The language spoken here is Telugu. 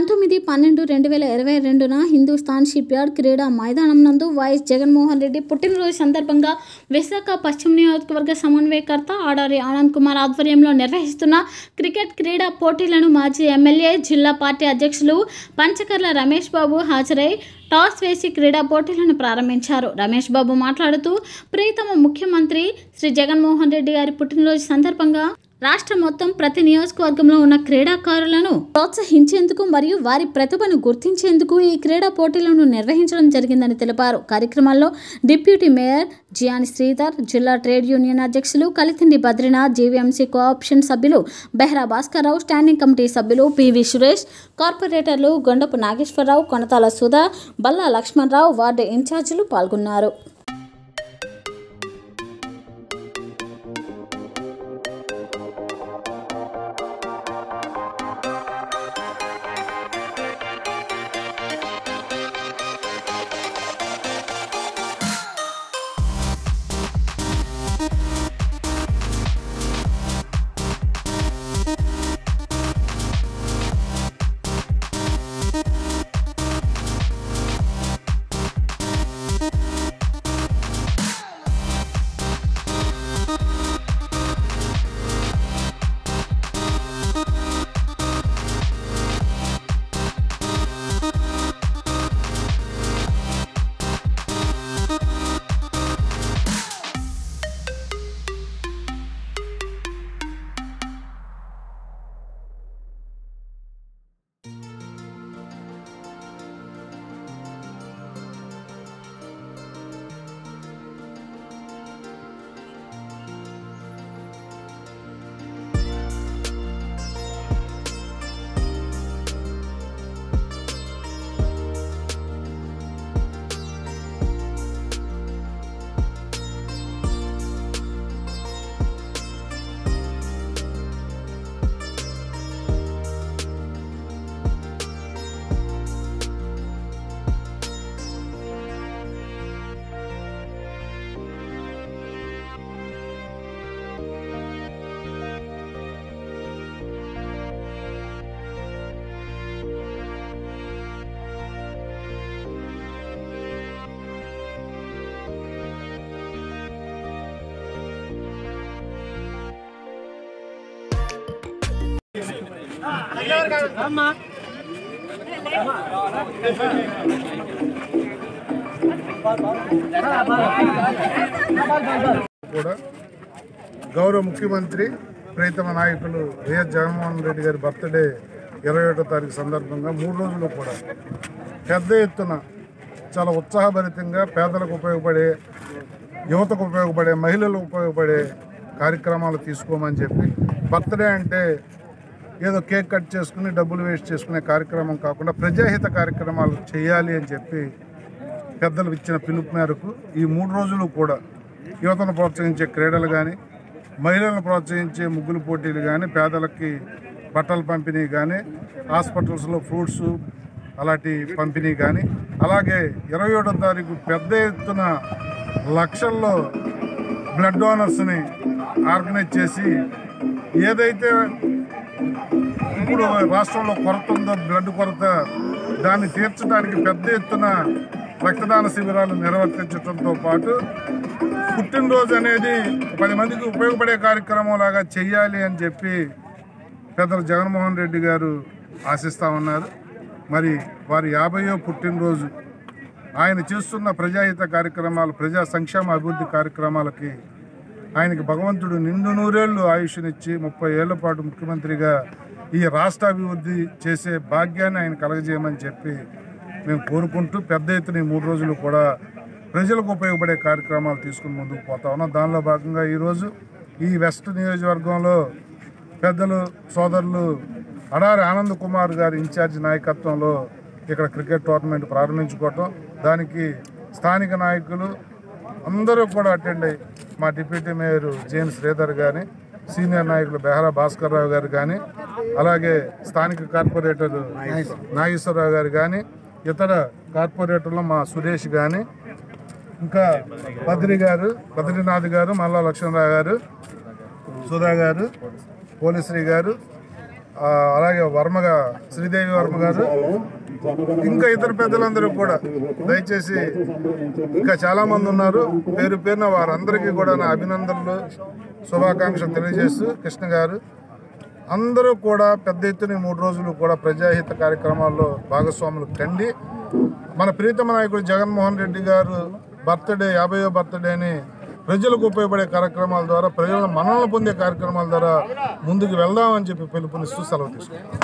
పంతొమ్మిది పన్నెండు రెండు వేల ఇరవై రెండున హిందూస్థాన్ షిప్ యార్డ్ క్రీడా మైదానం నందు వైఎస్ జగన్మోహన్ రెడ్డి పుట్టినరోజు సందర్భంగా విశాఖ పశ్చిమ నియోజకవర్గ సమన్వయకర్త ఆడారి ఆనంద్ కుమార్ ఆధ్వర్యంలో నిర్వహిస్తున్న క్రికెట్ క్రీడా పోటీలను మాజీ ఎమ్మెల్యే జిల్లా పార్టీ అధ్యక్షులు పంచకర్ల రమేష్ బాబు హాజరై టాస్ వేసి క్రీడా పోటీలను ప్రారంభించారు. రమేష్ బాబు మాట్లాడుతూ ప్రియతమ ముఖ్యమంత్రి శ్రీ జగన్మోహన్ రెడ్డి గారి పుట్టినరోజు సందర్భంగా రాష్ట్రం మొత్తం ప్రతి నియోజకవర్గంలో ఉన్న క్రీడాకారులను ప్రోత్సహించేందుకు మరియు వారి ప్రతిభను గుర్తించేందుకు ఈ క్రీడా పోటీలను నిర్వహించడం జరిగిందని తెలిపారు. కార్యక్రమంలో డిప్యూటీ మేయర్ జియాని శ్రీధర్ జిల్లా ట్రేడ్ యూనియన్ అధ్యక్షులు కలితిండి బద్రీనాథ్ జీవీఎంసీ కోఆప్షన్ సభ్యులు బెహ్రా భాస్కర్రావు స్టాండింగ్ కమిటీ సభ్యులు పివి సురేష్ కార్పొరేటర్లు గొండపు నాగేశ్వరరావు కొనతాల సుధా బల్లా లక్ష్మణరావు వార్డు ఇన్ఛార్జీలు పాల్గొన్నారు. కూడా గౌరవ ముఖ్యమంత్రి ప్రియతమ నాయకులు వైఎస్ జగన్మోహన్ రెడ్డి గారి బర్త్డే ఇరవై ఒకటో తారీఖు సందర్భంగా మూడు రోజులు కూడా పెద్ద ఎత్తున చాలా ఉత్సాహభరితంగా పేదలకు ఉపయోగపడే యువతకు ఉపయోగపడే మహిళలకు ఉపయోగపడే కార్యక్రమాలు తీసుకోమని చెప్పి బర్త్డే అంటే ఏదో కేక్ కట్ చేసుకుని డబ్బులు వేస్ట్ చేసుకునే కార్యక్రమం కాకుండా ప్రజాహిత కార్యక్రమాలు చేయాలి అని చెప్పి పెద్దలు ఇచ్చిన పిలుపు మేరకు ఈ మూడు రోజులు కూడా యువతను ప్రోత్సహించే క్రీడలు కానీ మహిళలను ప్రోత్సహించే ముగ్గులు పోటీలు కానీ పేదలకి బట్టలు పంపిణీ కానీ హాస్పిటల్స్లో ఫ్రూట్స్ అలాంటి పంపిణీ కానీ అలాగే ఇరవై ఏడో తారీఖు పెద్ద ఎత్తున లక్షల్లో బ్లడ్ డోనర్స్ని ఆర్గనైజ్ చేసి ఏదైతే ఇప్పుడు రాష్ట్రంలో కొరత ఉందో బ్లడ్ కొరత దాన్ని తీర్చడానికి పెద్ద ఎత్తున రక్తదాన శిబిరాలు నిర్వర్తించడంతో పాటు పుట్టినరోజు అనేది పది మందికి ఉపయోగపడే కార్యక్రమం లాగా చెయ్యాలి అని చెప్పి పెద్దలు జగన్మోహన్ రెడ్డి గారు ఆశిస్తూ ఉన్నారు. మరి వారి యాభయో పుట్టినరోజు ఆయన చేస్తున్న ప్రజాహిత కార్యక్రమాలు ప్రజా సంక్షేమ అభివృద్ధి కార్యక్రమాలకి ఆయనకి భగవంతుడు నిండు నూరేళ్ళు ఆయుష్నిచ్చి ముప్పై ఏళ్ళ పాటు ముఖ్యమంత్రిగా ఈ రాష్ట్ర అభివృద్ధి చేసే భాగ్యాన్ని ఆయన కలగజేయమని చెప్పి మేము కోరుకుంటూ పెద్ద ఎత్తున ఈ మూడు రోజులు కూడా ప్రజలకు ఉపయోగపడే కార్యక్రమాలు తీసుకుని ముందుకు పోతా ఉన్నాం. దానిలో భాగంగా ఈరోజు ఈ వెస్ట్ నియోజకవర్గంలో పెద్దలు సోదరులు అడారి ఆనంద్ కుమార్ గారి ఇన్ఛార్జ్ నాయకత్వంలో ఇక్కడ క్రికెట్ టోర్నమెంట్ ప్రారంభించుకోవటం. దానికి స్థానిక నాయకులు అందరూ కూడా అటెండ్ అయ్యి మా డిప్యూటీ మేయర్ జేమ్స్ శ్రీధర్ కానీ సీనియర్ నాయకులు బెహరా భాస్కర్ రావు గారు కానీ అలాగే స్థానిక కార్పొరేటర్ నాగేశ్వరరావు గారు కానీ ఇతర కార్పొరేటర్లు మా సురేష్ కానీ ఇంకా బద్రి గారు బద్రీనాథ్ గారు మల్లా లక్ష్మణరావు గారు సుధా గారు పోలీశ్రీ గారు అలాగే వర్మగా శ్రీదేవి వర్మ గారు ఇంకా ఇతర పెద్దలందరూ కూడా దయచేసి ఇంకా చాలామంది ఉన్నారు. పేరు పేరున వారందరికీ కూడా నా అభినందనలు శుభాకాంక్షలు తెలియజేస్తూ కృష్ణ గారు. అందరూ కూడా పెద్ద ఎత్తున మూడు రోజులు కూడా ప్రజాహిత కార్యక్రమాల్లో భాగస్వాములు కండి. మన ప్రీతమ నాయకుడు జగన్మోహన్ రెడ్డి గారు బర్త్డే యాభైవ బర్త్డేని ప్రజలకు ఉపయోగపడే కార్యక్రమాల ద్వారా ప్రజల మనల్ని పొందే కార్యక్రమాల ద్వారా ముందుకు వెళ్దామని చెప్పి పిలుపునిస్తూ సెలవు తీసుకుంటాం